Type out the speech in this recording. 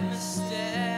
mistake.